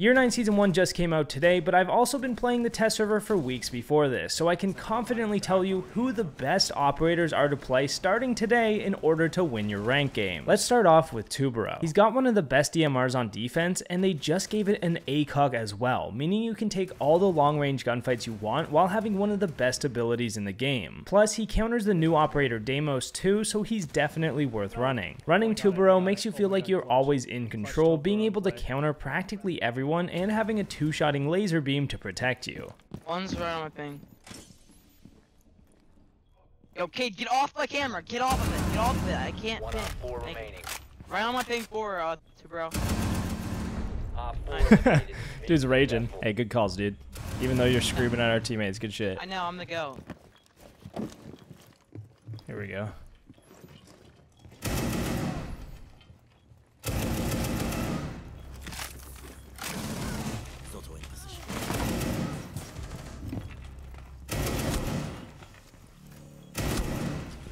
Year 9 Season 1 just came out today, but I've also been playing the test server for weeks before this, so I can confidently tell you who the best operators are to play starting today in order to win your rank game. Let's start off with Tubarão. He's got one of the best DMRs on defense, and they just gave it an ACOG as well, meaning you can take all the long range gunfights you want while having one of the best abilities in the game. Plus, he counters the new operator Deimos too, so he's definitely worth running. Running Tubarão makes you feel like you're always in control, being able to counter practically everyone and having a two-shotting laser beam to protect you. One's right on my thing. Yo, Kaid, get off my camera. Get off of it. Get off of it. I can't One pin. on four Thank- remaining. Right on my thing for uh, two bro. Op four. Dude's raging. Hey, good calls, dude. Even though you're screaming at our teammates, good shit. I know. I'm the go. Here we go.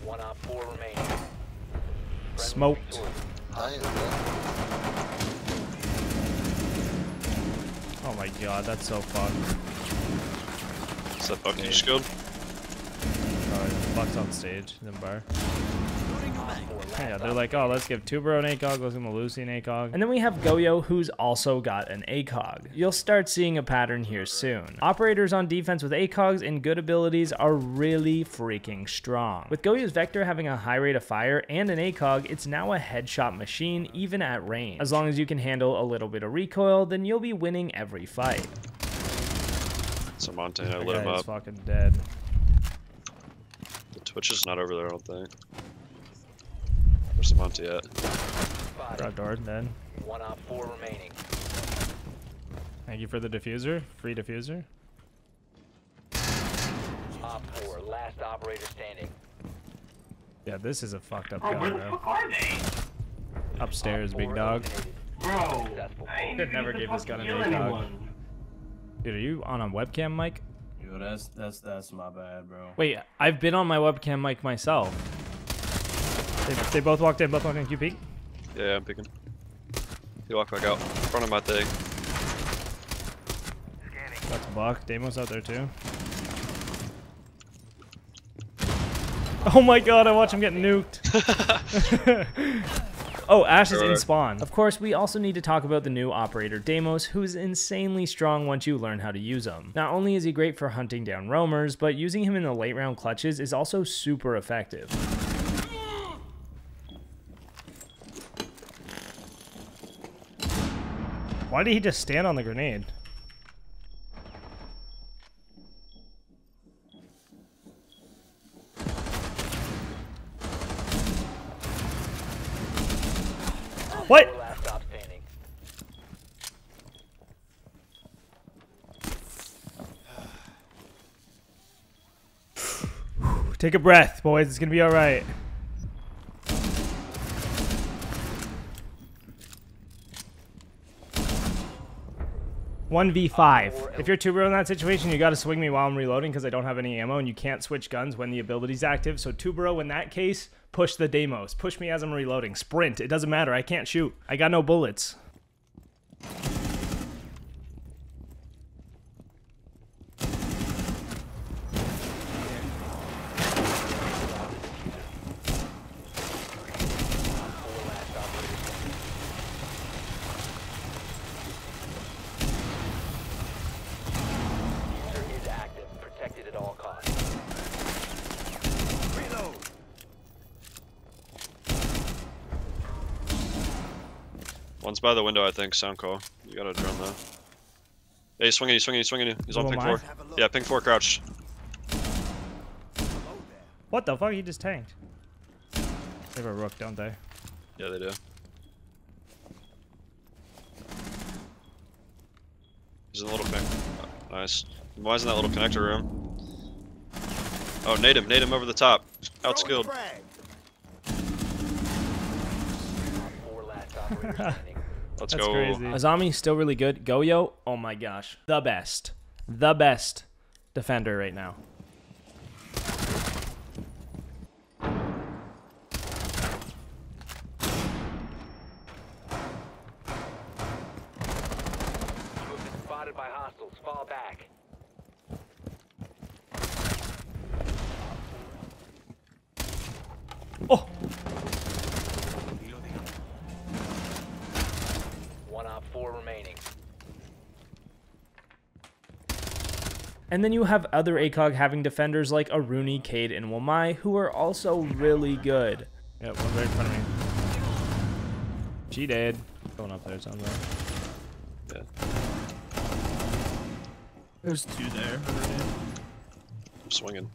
One op four remaining. Friendly Smoked. Oh my god, that's so fucked. Is that fucking just killed? Oh, fuck's on stage in the bar. Four last Yeah, they're like, oh, let's give Tubarão an ACOG, let's give him Lucy an ACOG. And then we have Goyo, who's also got an ACOG. You'll start seeing a pattern here soon. Operators on defense with ACOGs and good abilities are really freaking strong. With Goyo's Vector having a high rate of fire and an ACOG, it's now a headshot machine even at range. As long as you can handle a little bit of recoil, then you'll be winning every fight. So Montagne That lit him up. fucking dead. The Twitch is not over there, I don't think. Where's the Monty at? five. Front door, dead. One op four remaining. Thank you for the diffuser. Free diffuser. Op four, last operator standing. Yeah, this is a fucked up Oh, gun, bro. are they? Upstairs, big dog. eliminated. Bro, Successful. I ain't Could never even give this gun fucking an kill ACOG. Dude, are you on a webcam mic? Yo, that's that's that's my bad, bro. Wait, I've been on my webcam mic myself. They, they both walked in, both walked in. Q peek. Yeah, yeah, I'm picking. He walked back out. In front of my thing. That's a Buck. Deimos out there too. Oh my god, I watch him get nuked. oh, Ash is in spawn. Of course, we also need to talk about the new operator Deimos, who's insanely strong once you learn how to use him. Not only is he great for hunting down roamers, but using him in the late round clutches is also super effective. Why did he just stand on the grenade? What? Take a breath, boys. It's gonna be alright. 1v5. If you're Tubarão in that situation, you gotta swing me while I'm reloading because I don't have any ammo and you can't switch guns when the ability's active. So Tubarão, in that case, push the Deimos. Push me as I'm reloading. Sprint. It doesn't matter. I can't shoot. I got no bullets. One's by the window, I think. Sound call. You got a drone though. Hey, he's swinging, he's swinging, he's swinging. He's on Who ping I? four. Yeah, ping four crouch. What the fuck? He just tanked. They have a rook, don't they? Yeah, they do. He's in the little ping. Oh, nice. Why isn't that little connector room? Oh, nade him, nade him over the top. Outskilled. Four last operator standing. Let's That's go. crazy. Azami's still really good. Goyo, oh my gosh. The best. The best defender right now. spotted by hostiles. Fall back. Four remaining. And then you have other ACOG having defenders like Aruni, Kaid, and Wamai, who are also really good. Yep, one right in front of me. She dead. Going up there, sounds like. Yeah. There's two there. I'm swinging.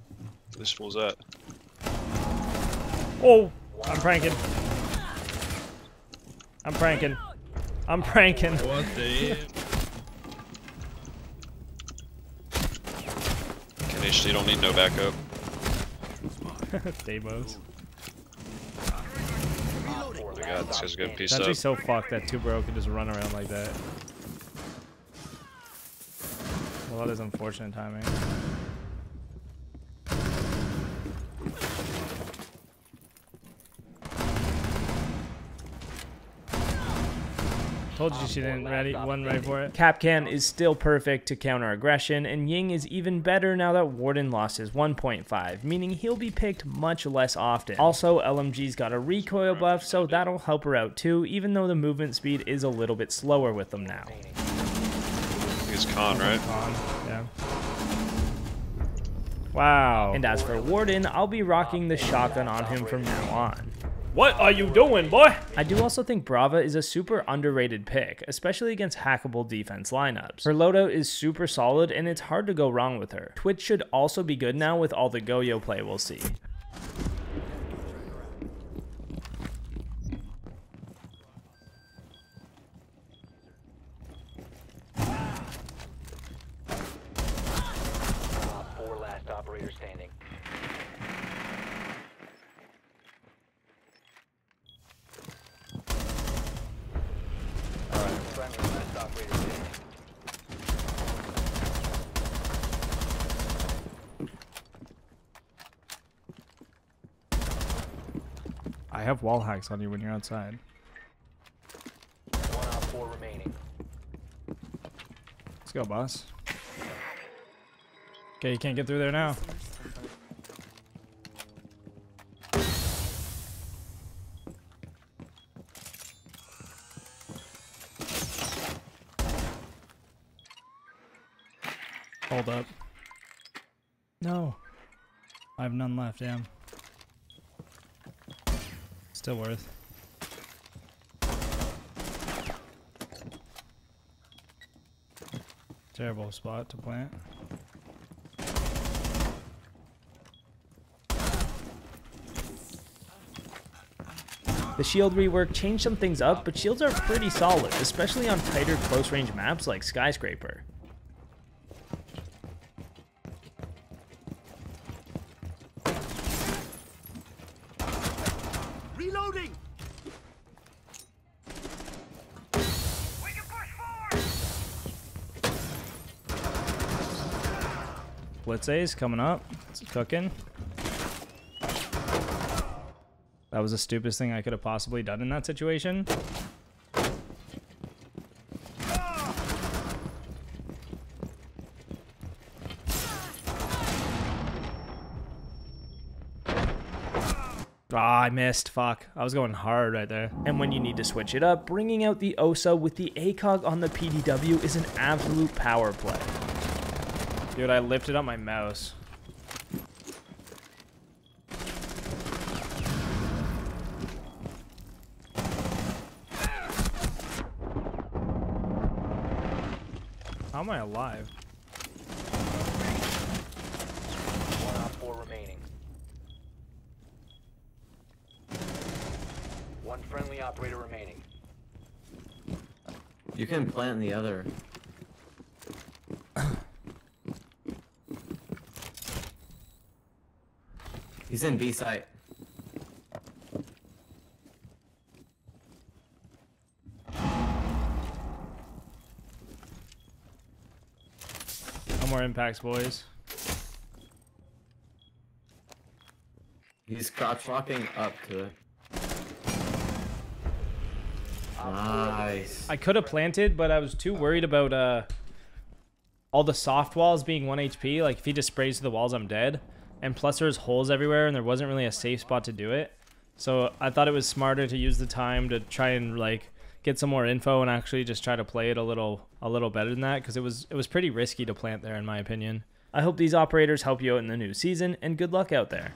This was that. Oh, I'm pranking. I'm pranking. I'm pranking. What the? Kanish, you don't need no backup. Deimos. Oh my god, this guy's getting It's pieced actually up. so fucked that two bro can just run around like that. Well, that is unfortunate timing. Told you she didn't ready one ready for it. Kapkan is still perfect to counter aggression, and Ying is even better now that Warden lost his 1.5, meaning he'll be picked much less often. Also, LMG's got a recoil buff, so that'll help her out too, even though the movement speed is a little bit slower with them now. I think it's Khan, right? On, yeah. Wow. And as for Warden, I'll be rocking the shotgun on him from now on. What are you doing, boy? I do also think Brava is a super underrated pick, especially against hackable defense lineups. Her loadout is super solid and it's hard to go wrong with her. Twitch should also be good now with all the Goyo play we'll see. Op four last operator standing. Friendly last operator standing. I have wall hacks on you when you're outside. One op four remaining. Let's go, boss. Okay, you can't get through there now. Hold up. No. I have none left, damn. Still worth. Terrible spot to plant. The shield rework changed some things up, but shields are pretty solid, especially on tighter close range maps like Skyscraper. Blitz Ace coming up. It's cooking. That was the stupidest thing I could have possibly done in that situation. Ah, I missed. Fuck. I was going hard right there. And when you need to switch it up, bringing out the OSA with the ACOG on the PDW is an absolute power play. Dude, I lifted up my mouse. How am I alive? One op four remaining. One friendly operator remaining. You can plant the other. He's in B site. No more impacts, boys. He's crouch walking up to it. Nice. I could have planted, but I was too worried about uh all the soft walls being 1 HP, like if he just sprays to the walls, I'm dead. And plus there's holes everywhere and there wasn't really a safe spot to do it. So I thought it was smarter to use the time to try and like get some more info and actually just try to play it a little a little better than that because it was it was pretty risky to plant there in my opinion. I hope these operators help you out in the new season and good luck out there.